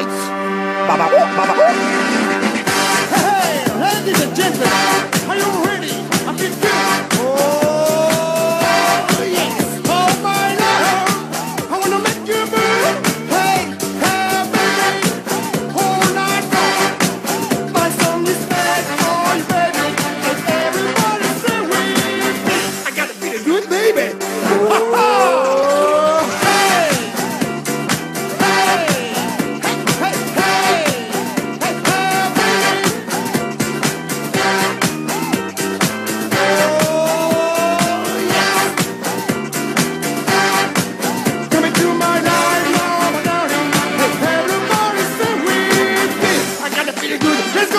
Right? Baba, oh, baba. Oh. Hey, ladies and gentlemen,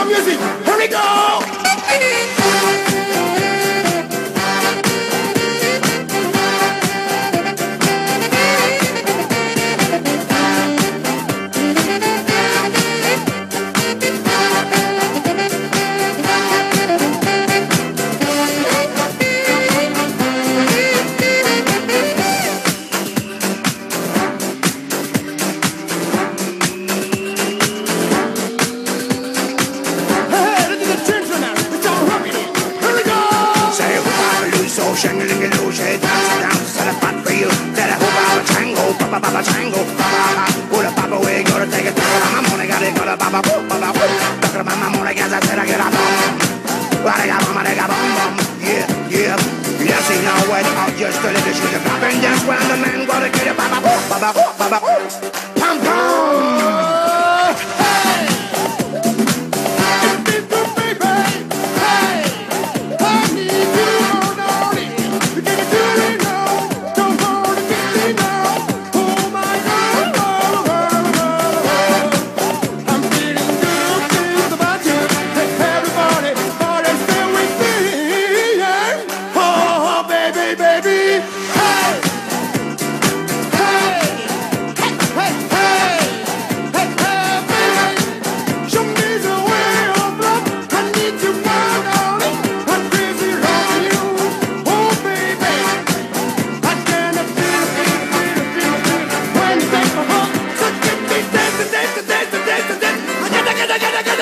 music. Here we go. Baba tango, baba ha. With a papa, we go to take it to the mamona, got it, got a baba, boop, baba, boop. Talk to my mamona, guys, I said I get a bum. Well, I got mama, they got bum bum. Yeah, yeah. Yes, you know what? I'll just this, you can pop and dance when the man go to get it, baba, boop, baba, boop, baba, boop.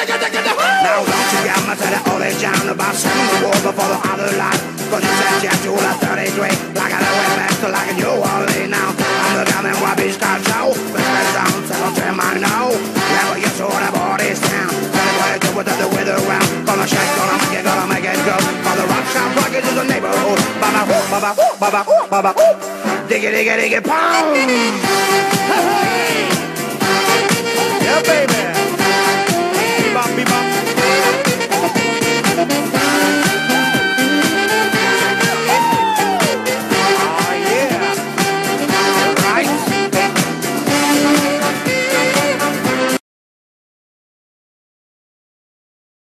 Now don't you get my to the old down about seven the war before the other life. Cause you said yes to a 33 Like I it best to like you only now. I'm the that rubbish car show. But the sound settle to my know but you saw the body sound. Tell me what you do with the weather around Gonna shake, gonna make it, gonna make it go. For the rock shop rocket is the neighborhood. Baba whoop, baba whoop, baba whoop, baba whoop. Diggy, diggy, diggy, pound. Hey, hey.